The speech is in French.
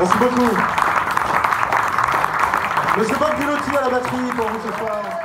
Merci beaucoup. Monsieur Bob Pilotti à la batterie pour vous ce soir.